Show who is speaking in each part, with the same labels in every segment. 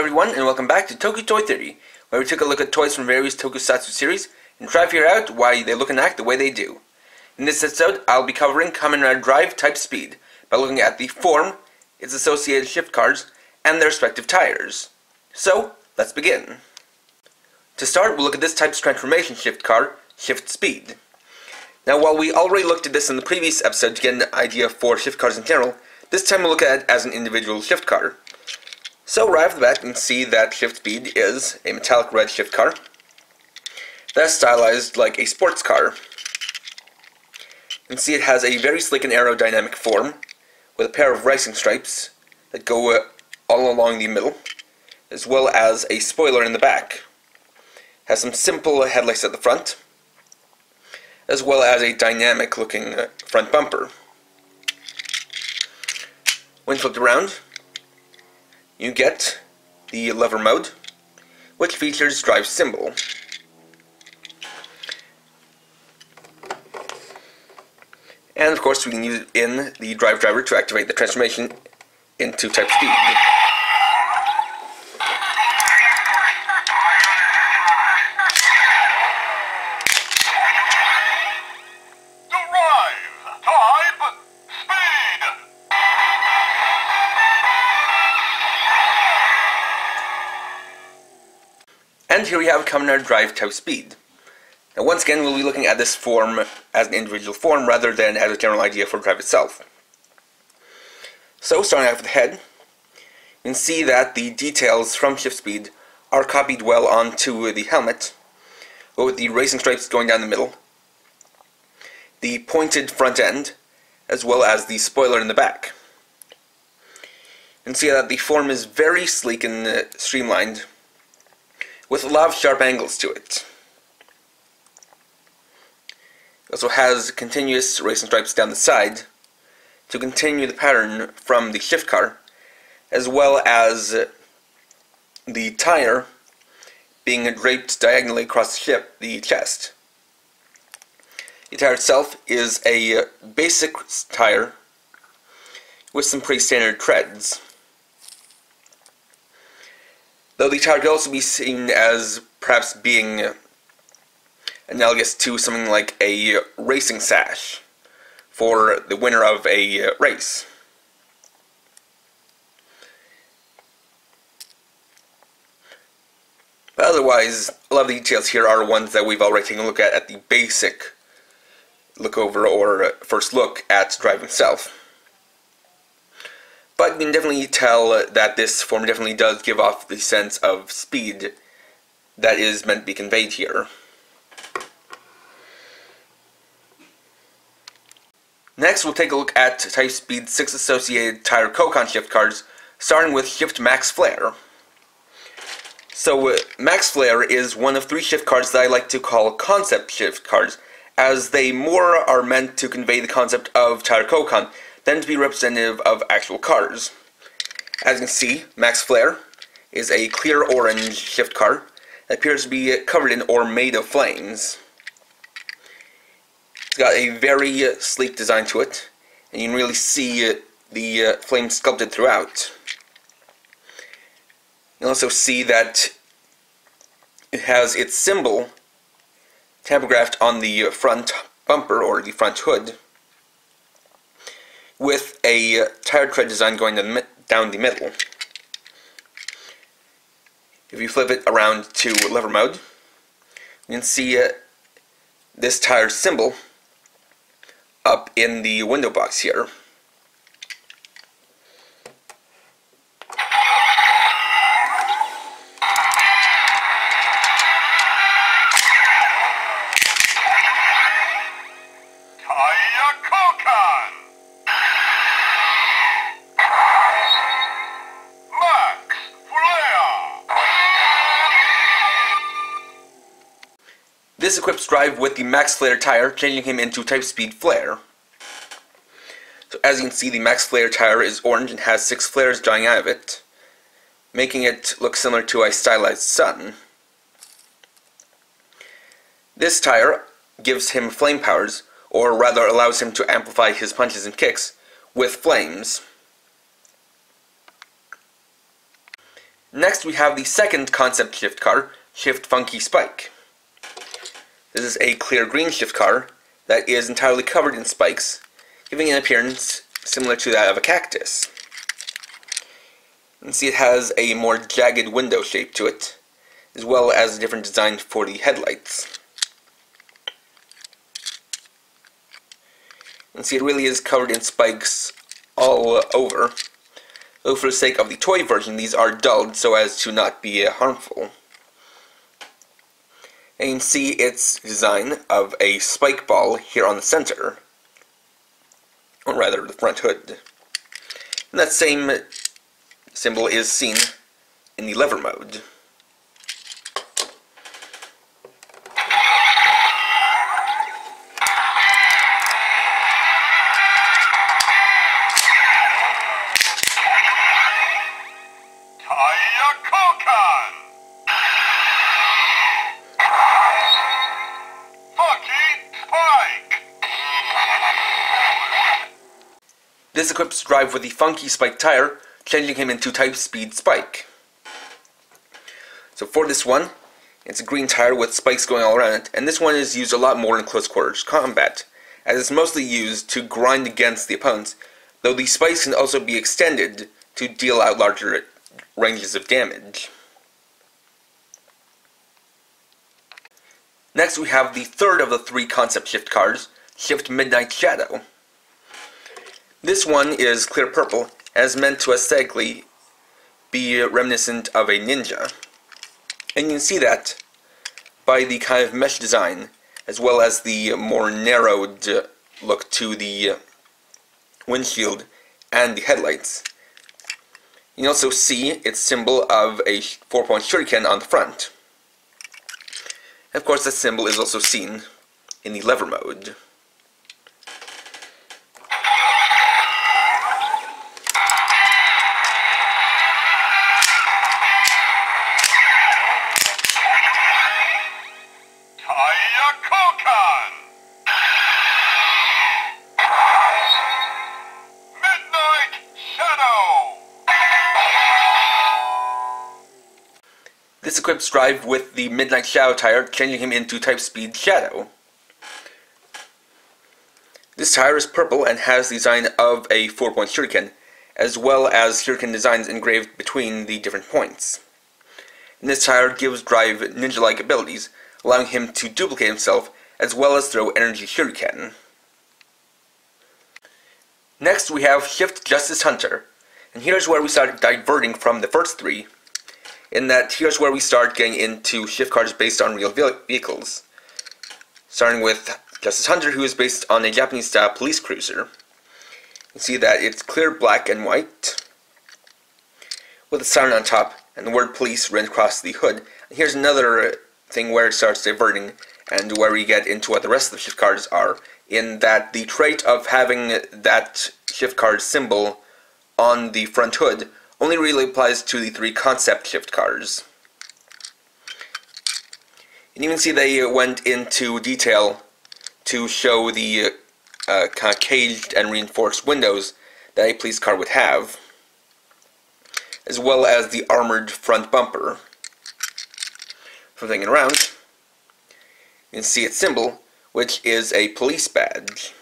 Speaker 1: everyone, and welcome back to Toku Toy Theory, where we take a look at toys from various tokusatsu series and try to figure out why they look and act the way they do. In this episode, I'll be covering Kamen Rider Drive Type Speed by looking at the form, its associated shift cars, and their respective tires. So, let's begin. To start, we'll look at this type's transformation shift car, Shift Speed. Now, while we already looked at this in the previous episode to get an idea for shift cars in general, this time we'll look at it as an individual shift car. So right off the bat, you can see that Shift Speed is a metallic red shift car that's stylized like a sports car. You can see it has a very sleek and aerodynamic form with a pair of racing stripes that go uh, all along the middle, as well as a spoiler in the back. Has some simple headlights at the front, as well as a dynamic looking uh, front bumper. When flipped around, you get the lever mode, which features drive symbol. And of course we can use it in the drive driver to activate the transformation into type speed. And here we have Kamen Drive Type Speed. Now once again we'll be looking at this form as an individual form rather than as a general idea for Drive itself. So starting off with the head, you can see that the details from Shift Speed are copied well onto the helmet, with the racing stripes going down the middle, the pointed front end, as well as the spoiler in the back. You can see that the form is very sleek and uh, streamlined, with a lot of sharp angles to it. It also has continuous racing stripes down the side to continue the pattern from the shift car, as well as the tire being draped diagonally across the ship, the chest. The tire itself is a basic tire with some pretty standard treads. Though the tire could also be seen as perhaps being analogous to something like a racing sash for the winner of a race. But otherwise, a lot of the details here are ones that we've already taken a look at at the basic look over or first look at Drive himself. But you can definitely tell that this form definitely does give off the sense of speed that is meant to be conveyed here. Next, we'll take a look at Type Speed 6 associated tire Kokan shift cars, starting with Shift Max Flare. So, uh, Max Flare is one of three shift cars that I like to call concept shift cars, as they more are meant to convey the concept of tire Kokan than to be representative of actual cars. As you can see, Max Flare is a clear orange shift car that appears to be covered in or made of flames. It's got a very uh, sleek design to it, and you can really see uh, the uh, flames sculpted throughout. You also see that it has its symbol tampographed on the front bumper or the front hood with a tire tread design going down the middle. If you flip it around to lever mode, you can see uh, this tire symbol up in the window box here. This equips Drive with the Max Flare tire, changing him into Type Speed Flare. So as you can see, the Max Flare tire is orange and has six flares drawing out of it, making it look similar to a stylized sun. This tire gives him flame powers, or rather allows him to amplify his punches and kicks with flames. Next we have the second concept shift car, Shift Funky Spike. This is a clear green shift car that is entirely covered in spikes, giving an appearance similar to that of a cactus. You can see it has a more jagged window shape to it, as well as a different design for the headlights. You can see it really is covered in spikes all over, though for the sake of the toy version these are dulled so as to not be uh, harmful. And you can see its design of a spike ball here on the center, or rather the front hood. And that same symbol is seen in the lever mode. This equips Drive with the funky spike tire, changing him into Type Speed Spike. So for this one, it's a green tire with spikes going all around it, and this one is used a lot more in close quarters combat, as it's mostly used to grind against the opponents, though the spikes can also be extended to deal out larger ranges of damage. Next we have the third of the three concept shift cars, Shift Midnight Shadow. This one is clear purple, as meant to aesthetically be reminiscent of a ninja. And you can see that by the kind of mesh design, as well as the more narrowed look to the windshield and the headlights. You can also see its symbol of a four-point shuriken on the front. Of course, that symbol is also seen in the lever mode. This equips Drive with the Midnight Shadow tire, changing him into Type Speed Shadow. This tire is purple and has the design of a 4-point shuriken, as well as shuriken designs engraved between the different points. And this tire gives Drive ninja-like abilities, allowing him to duplicate himself, as well as throw energy shuriken. Next we have Shift Justice Hunter, and here's where we start diverting from the first three, in that here's where we start getting into shift cars based on real vehicles. Starting with Justice Hunter, who is based on a Japanese-style police cruiser. You see that it's clear black and white, with a siren on top, and the word police written across the hood. And here's another thing where it starts diverting, and where we get into what the rest of the shift cars are, in that the trait of having that shift car symbol on the front hood only really applies to the three concept shift cars. And you can see they went into detail to show the uh, kind of caged and reinforced windows that a police car would have, as well as the armored front bumper. Flipping it around, you can see its symbol, which is a police badge.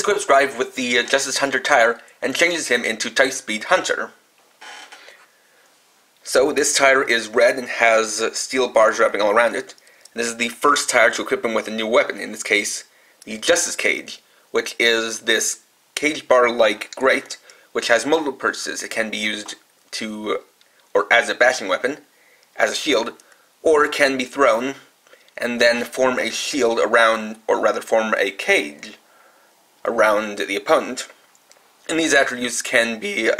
Speaker 1: This equips Drive with the uh, Justice Hunter tire and changes him into Type Speed Hunter. So this tire is red and has uh, steel bars wrapping all around it. And this is the first tire to equip him with a new weapon, in this case, the Justice Cage, which is this cage bar-like grate, which has multiple purposes. It can be used to, or as a bashing weapon, as a shield, or it can be thrown and then form a shield around, or rather form a cage around the opponent. And these attributes can be uh,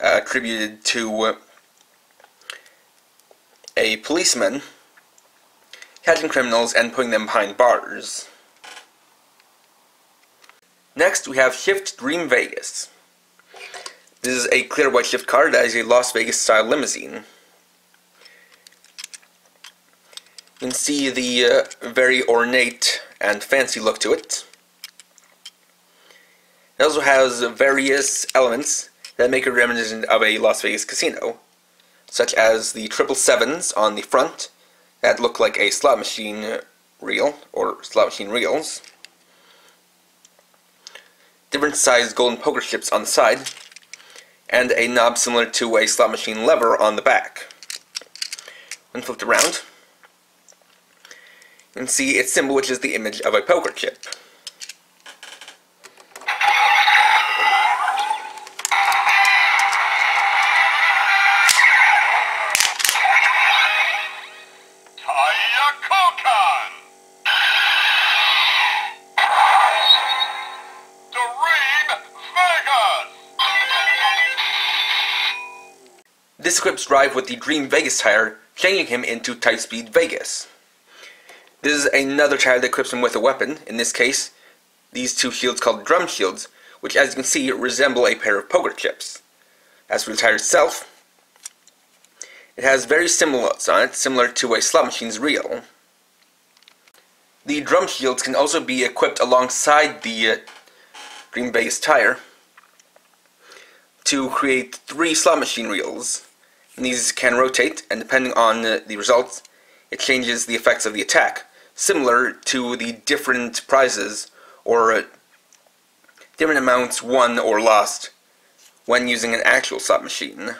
Speaker 1: attributed to a policeman catching criminals and putting them behind bars. Next, we have Shift Dream Vegas. This is a clear white shift car that is a Las Vegas style limousine. You can see the uh, very ornate and fancy look to it. It also has various elements that make it reminiscent of a Las Vegas casino, such as the triple sevens on the front that look like a slot machine reel or slot machine reels, different sized golden poker chips on the side, and a knob similar to a slot machine lever on the back. When flipped around, you can see its symbol, which is the image of a poker chip. This equips Drive with the Dream Vegas tire, changing him into Type Speed Vegas. This is another tire that equips him with a weapon, in this case, these two shields called Drum Shields, which as you can see resemble a pair of poker chips. As for the tire itself, it has very similar on it, similar to a slot machine's reel. The drum shields can also be equipped alongside the uh, Dream Vegas tire to create three slot machine reels. And these can rotate, and depending on the results, it changes the effects of the attack, similar to the different prizes or uh, different amounts won or lost when using an actual slot machine.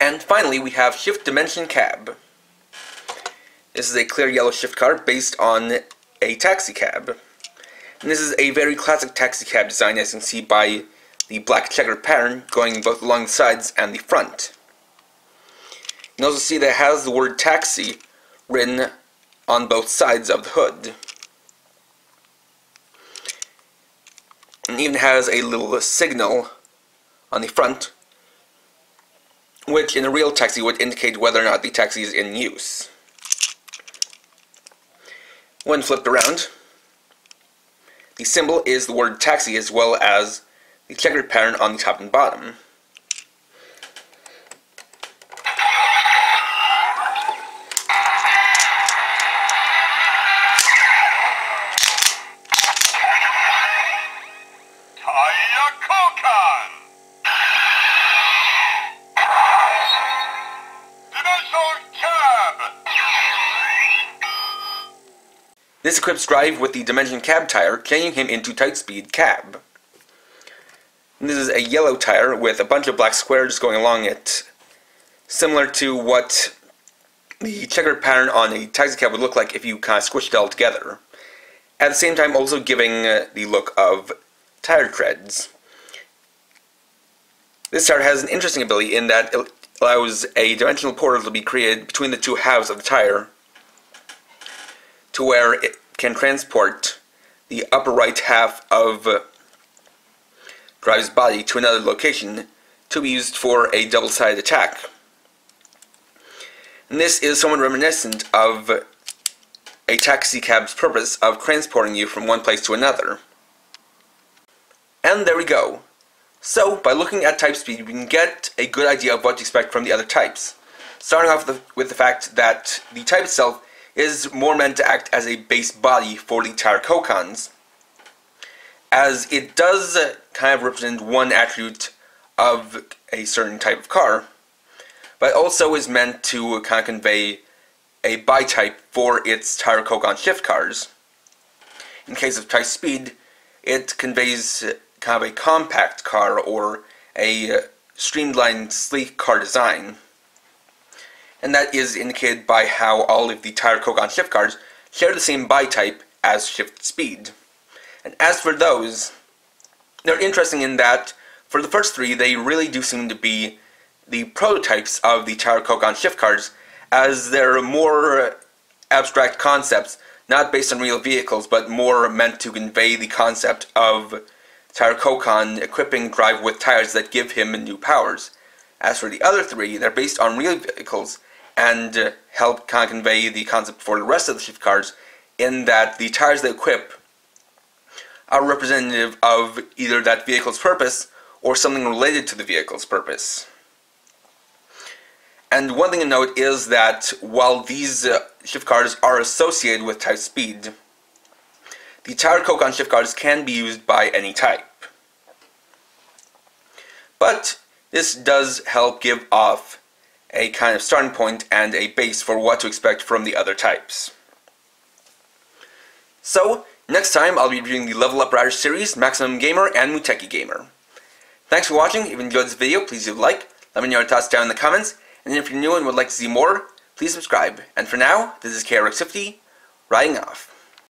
Speaker 1: And finally, we have Shift Dimension Cab. This is a clear yellow shift car based on a taxi cab. And this is a very classic taxi cab design as you can see by the black checkered pattern going both along the sides and the front. You can also see that it has the word taxi written on both sides of the hood. And even has a little signal on the front, which in a real taxi would indicate whether or not the taxi is in use. When flipped around, the symbol is the word taxi as well as the checkered pattern on the top and bottom. This equips Drive with the Dimension Cab tire, changing him into Type Speed Cab. And this is a yellow tire with a bunch of black squares going along it, similar to what the checkered pattern on a taxi cab would look like if you kind of squished it all together. At the same time also giving uh, the look of tire treads. This tire has an interesting ability in that it allows a dimensional portal to be created between the two halves of the tire to where it can transport the upper right half of Drive's body to another location to be used for a double-sided attack. And this is somewhat reminiscent of a taxi cab's purpose of transporting you from one place to another. And there we go. So, by looking at type speed, we can get a good idea of what to expect from the other types. Starting off with the, with the fact that the type itself is more meant to act as a base body for the Tire Kokans, as it does kind of represent one attribute of a certain type of car, but also is meant to kind of convey a bi-type for its Tire Kokan shift cars. In case of type speed, it conveys kind of a compact car or a uh, streamlined, sleek car design and that is indicated by how all of the Tire Kokan shift cars share the same bi-type as shift speed. And as for those, they're interesting in that for the first three, they really do seem to be the prototypes of the Tire Kokan shift cars, as they're more abstract concepts, not based on real vehicles, but more meant to convey the concept of Tire Kokan equipping Drive with tires that give him new powers. As for the other three, they're based on real vehicles and help convey the concept for the rest of the shift cars, in that the tires they equip are representative of either that vehicle's purpose or something related to the vehicle's purpose. And one thing to note is that while these uh, shift cars are associated with type speed, the tire Kokan shift cars can be used by any type. But this does help give off a kind of starting point and a base for what to expect from the other types. So, next time I'll be reviewing the Level Up Rider series, Maximum Gamer, and Muteki Gamer. Thanks for watching. If you enjoyed this video, please leave a like, let me know your thoughts down in the comments, and if you're new and would like to see more, please subscribe. And for now, this is KRX50, riding off.